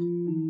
Mm-hmm.